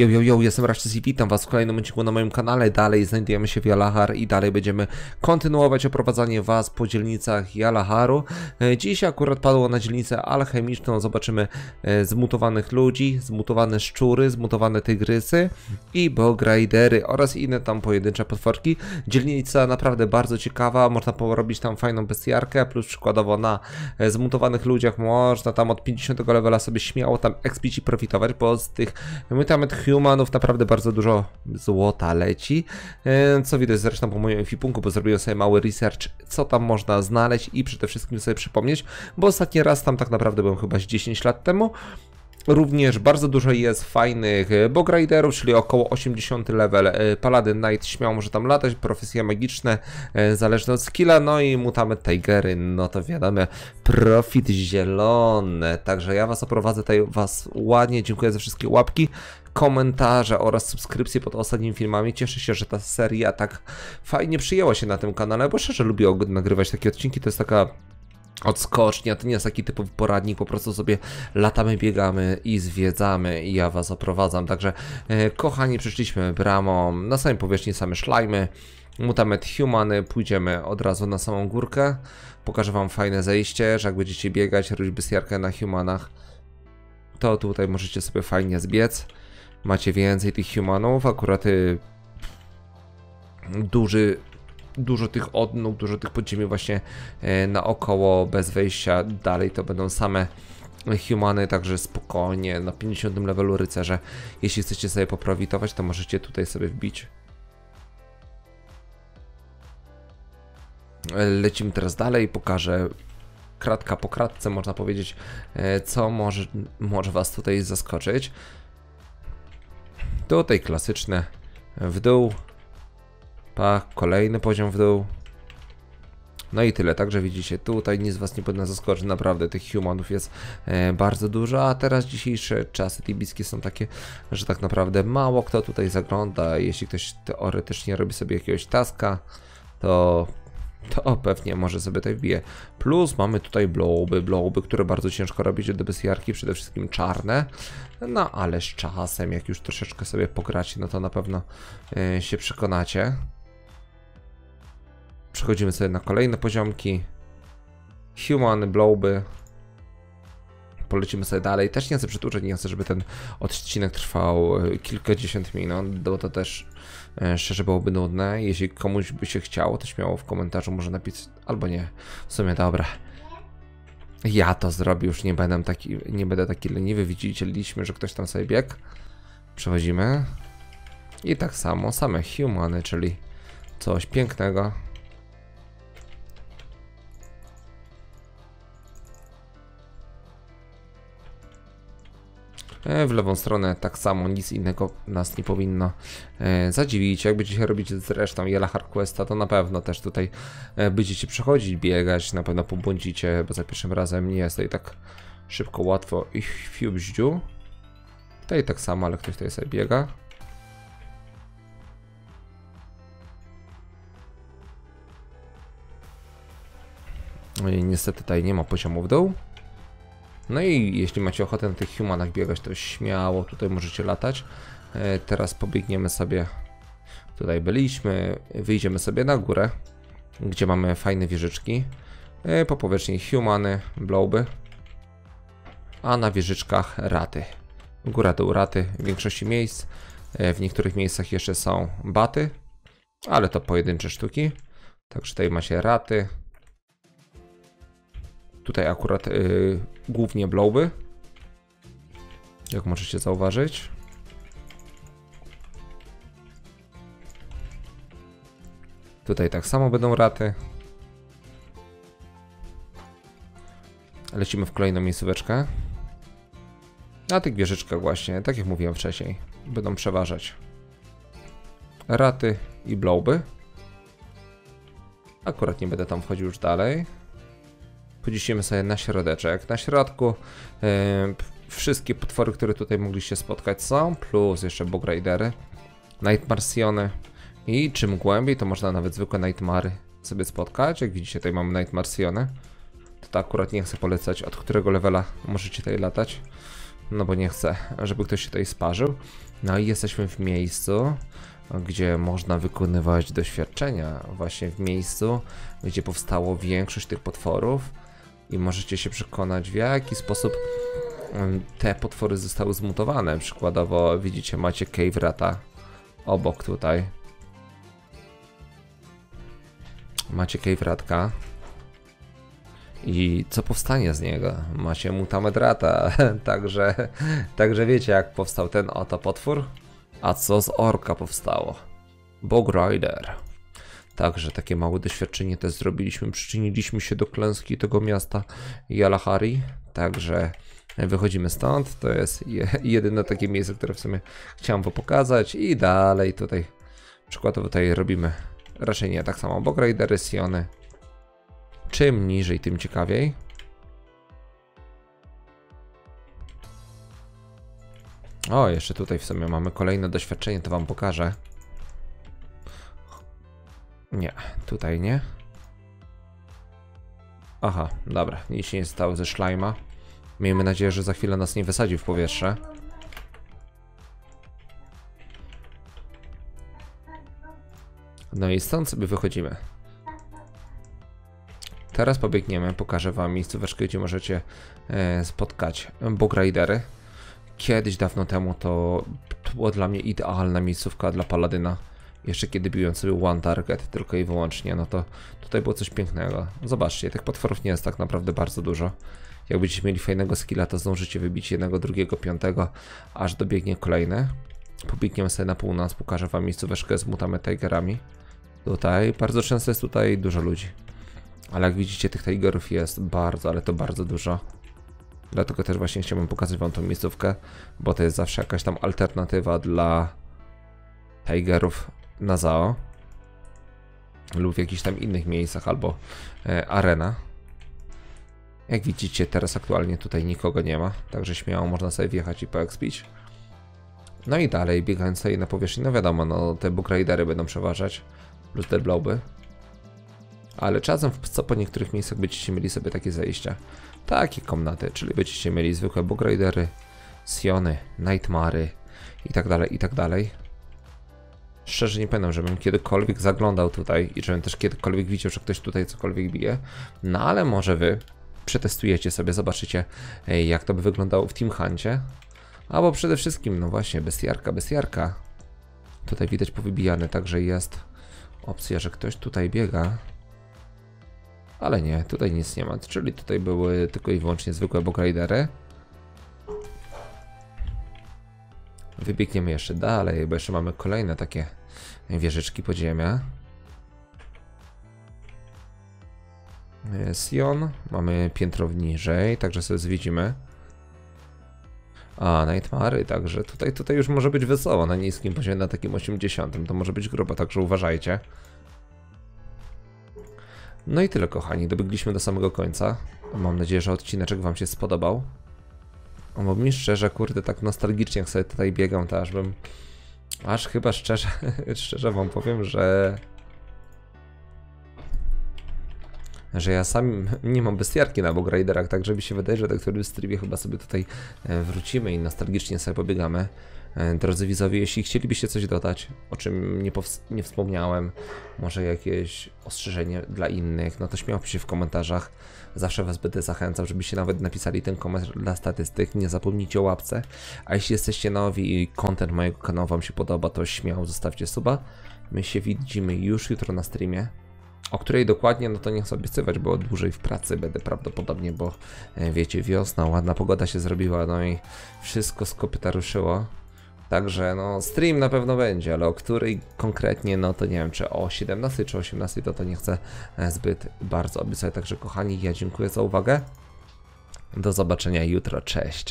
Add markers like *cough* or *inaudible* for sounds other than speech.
Yo, yo, yo, jestem Rashtis i witam was w kolejnym odcinku na moim kanale. Dalej znajdujemy się w Jalahar i dalej będziemy kontynuować oprowadzanie was po dzielnicach Jalaharu. E, Dziś akurat padło na dzielnicę alchemiczną. Zobaczymy e, zmutowanych ludzi, zmutowane szczury, zmutowane tygrysy i bograidery oraz inne tam pojedyncze potworki. Dzielnica naprawdę bardzo ciekawa, można porobić tam fajną bestiarkę, plus przykładowo na e, zmutowanych ludziach można tam od 50 levela sobie śmiało tam expić i profitować, bo z tych mutamet humanów naprawdę bardzo dużo złota leci, e, co widać zresztą po moim efipunku, bo zrobiłem sobie mały research, co tam można znaleźć i przede wszystkim sobie przypomnieć, bo ostatni raz tam tak naprawdę byłem chyba z 10 lat temu, Również bardzo dużo jest fajnych e, bogriderów, czyli około 80 level. e, Paladin Knight śmiało może tam latać, profesje magiczne, zależne od skilla, no i mutamy Tigery, no to wiadomo, profit zielony. Także ja was oprowadzę tutaj was ładnie, dziękuję za wszystkie łapki, komentarze oraz subskrypcje pod ostatnimi filmami. Cieszę się, że ta seria tak fajnie przyjęła się na tym kanale, bo szczerze lubię nagrywać takie odcinki, to jest taka odskocznia, to nie jest taki typowy poradnik, po prostu sobie latamy, biegamy i zwiedzamy i ja was oprowadzam. Także e, kochani, przyszliśmy bramą, na samej powierzchni same szlajmy, mutamet humany, pójdziemy od razu na samą górkę. Pokażę wam fajne zejście, że jak będziecie biegać, robić bestiarkę na humanach, to tutaj możecie sobie fajnie zbiec. Macie więcej tych humanów, akurat y, duży dużo tych odnóg, dużo tych podziemi właśnie e, naokoło, bez wejścia dalej to będą same humany, także spokojnie na 50 levelu rycerze. Jeśli chcecie sobie poprofitować, to możecie tutaj sobie wbić. Lecimy teraz dalej, pokażę kratka po kratce, można powiedzieć, e, co może, może Was tutaj zaskoczyć. Tutaj klasyczne w dół, pa, kolejny poziom w dół. No i tyle, także widzicie, tutaj nic was nie powinno zaskoczyć, naprawdę tych humanów jest e, bardzo dużo, a teraz dzisiejsze czasy tibickie są takie, że tak naprawdę mało kto tutaj zagląda, jeśli ktoś teoretycznie robi sobie jakiegoś taska, to to pewnie może sobie tutaj wbije. Plus mamy tutaj blowby, blowby, które bardzo ciężko robić do bestiarki, przede wszystkim czarne. No ale z czasem, jak już troszeczkę sobie pogracie, no to na pewno e, się przekonacie. Przechodzimy sobie na kolejne poziomki. Human, blowby. Polecimy sobie dalej. Też nie chcę przedłużać, nie chcę, żeby ten odcinek trwał e, kilkadziesiąt minut, bo to też szczerze byłoby nudne. Jeśli komuś by się chciało, to śmiało w komentarzu może napisać, albo nie. W sumie dobra. Ja to zrobię, już nie będę taki, nie będę taki leniwy. Widzieliśmy, że ktoś tam sobie biegł. Przechodzimy. I tak samo, same humany, czyli coś pięknego. W lewą stronę tak samo, nic innego nas nie powinno e, zadziwić. Jak będziecie robić zresztą Jelahar Questa, to na pewno też tutaj e, będziecie przechodzić, biegać, na pewno pobłądzicie, bo za pierwszym razem nie jest tutaj tak szybko, łatwo i fiu bździu. Tutaj tak samo, ale ktoś tutaj sobie biega. No i niestety tutaj nie ma poziomu w dół. No i jeśli macie ochotę na tych humanach biegać, to śmiało tutaj możecie latać. E, Teraz pobiegniemy sobie. Tutaj byliśmy. Wyjdziemy sobie na górę, gdzie mamy fajne wieżyczki. E, Po powierzchni humany, blowby. A na wieżyczkach raty. Góra dół raty w większości miejsc. E, W niektórych miejscach jeszcze są baty, ale to pojedyncze sztuki. Także tutaj macie raty, Tutaj akurat y, głównie blowby. Jak możecie zauważyć. Tutaj tak samo będą raty. Lecimy w kolejną miejscóweczkę. Na tych wieżyczkach właśnie, tak jak mówiłem wcześniej, będą przeważać raty i blowby. Akurat nie będę tam wchodził już dalej. Podziścimy sobie na środeczek. Na środku e, wszystkie potwory, które tutaj mogliście spotkać są, plus jeszcze Bograidery, Nightmarsiony i czym głębiej, to można nawet zwykłe Nightmary sobie spotkać. Jak widzicie, tutaj mamy Nightmarsiony. To, to akurat nie chcę polecać, od którego levela możecie tutaj latać. no bo nie chcę, żeby ktoś się tutaj sparzył. No i jesteśmy w miejscu, gdzie można wykonywać doświadczenia właśnie w miejscu, gdzie powstało większość tych potworów i możecie się przekonać w jaki sposób te potwory zostały zmutowane. Przykładowo widzicie macie Cave Rata obok tutaj. Macie Cave Ratka. I co powstanie z niego? Macie Mutamedrata, *laughs* także, także wiecie jak powstał ten oto potwór. A co z orka powstało? Bog Rider. Także takie małe doświadczenie też zrobiliśmy. Przyczyniliśmy się do klęski tego miasta Yalahari. Także wychodzimy stąd. To jest je, jedyne takie miejsce, które w sumie chciałem wam pokazać. I dalej tutaj, przykładowo tutaj robimy raczej nie tak samo. Bog Ridery, Siony. Czym niżej, tym ciekawiej. O, jeszcze tutaj w sumie mamy kolejne doświadczenie, to wam pokażę. Nie, tutaj nie. Aha, dobra, nic się nie stało ze szlajma. Miejmy nadzieję, że za chwilę nas nie wysadzi w powietrze. No i stąd sobie wychodzimy. Teraz pobiegniemy, pokażę wam miejscóweczkę, gdzie możecie e, spotkać Bogridery. Kiedyś dawno temu to, to była dla mnie idealna miejscówka dla Paladyna. Jeszcze kiedy biłem sobie one target tylko i wyłącznie, no to tutaj było coś pięknego. Zobaczcie, tych potworów nie jest tak naprawdę bardzo dużo. Jak będziecie mieli fajnego skilla, to zdążycie wybić jednego, drugiego, piątego, aż dobiegnie kolejny. Pobiegniemy sobie na północ, pokażę wam miejscóweczkę z mutamy tigerami. Tutaj, bardzo często jest tutaj dużo ludzi. Ale jak widzicie, tych tigerów jest bardzo, ale to bardzo dużo. Dlatego też właśnie chciałbym pokazać wam tą miejscówkę, bo to jest zawsze jakaś tam alternatywa dla tigerów na Zao lub w jakichś tam innych miejscach albo e, arena. Jak widzicie, teraz aktualnie tutaj nikogo nie ma, także śmiało można sobie wjechać i poekspić. No i dalej, biegając sobie na powierzchni, no wiadomo, no te bookridery będą przeważać, plus te blowby. Ale czasem w, co po niektórych miejscach będziecie mieli sobie takie zejścia. Takie komnaty, czyli będziecie mieli zwykłe bookridery, Siony, Nightmary i tak dalej, i tak dalej. Szczerze nie pamiętam, żebym kiedykolwiek zaglądał tutaj i żebym też kiedykolwiek widział, że ktoś tutaj cokolwiek bije. No ale może wy przetestujecie sobie, zobaczycie jak to by wyglądało w Team Huncie. Albo przede wszystkim, no właśnie, bestiarka, bestiarka. Tutaj widać powybijane, także jest opcja, że ktoś tutaj biega. Ale nie, tutaj nic nie ma, czyli tutaj były tylko i wyłącznie zwykłe bogridery. Wybiegniemy jeszcze dalej, bo jeszcze mamy kolejne takie wieżyczki podziemia. Sion, mamy piętro niżej, także sobie zwiedzimy. A, Nightmary, także tutaj, tutaj już może być wesoło na niskim poziomie, na takim 80, to może być grubo, także uważajcie. No i tyle kochani, dobiegliśmy do samego końca. Mam nadzieję, że odcineczek wam się spodobał. O, bo mi szczerze, kurde, tak nostalgicznie jak sobie tutaj biegam, to aż bym... Aż chyba szczerze, *laughs* szczerze wam powiem, że... Że ja sam nie mam bestiarki na Bogriderach, także mi się wydaje, że do którymś streamie chyba sobie tutaj e, wrócimy i nostalgicznie sobie pobiegamy. E, Drodzy widzowie, jeśli chcielibyście coś dodać, o czym nie, nie wspomniałem, może jakieś ostrzeżenie dla innych, no to śmiało się w komentarzach. Zawsze Was będę zachęcał, żebyście nawet napisali ten komentarz dla statystyk. Nie zapomnijcie o łapce. A jeśli jesteście nowi i content mojego kanału Wam się podoba, to śmiało zostawcie suba. My się widzimy już jutro na streamie. O której dokładnie, no to nie chcę obiecywać, bo dłużej w pracy będę prawdopodobnie, bo e, wiecie, wiosna, ładna pogoda się zrobiła, no i wszystko z kopyta ruszyło. Także no, stream na pewno będzie, ale o której konkretnie, no to nie wiem, czy o 17 czy 18, to to nie chcę e, zbyt bardzo obiecywać. Także kochani, ja dziękuję za uwagę. Do zobaczenia jutro, cześć.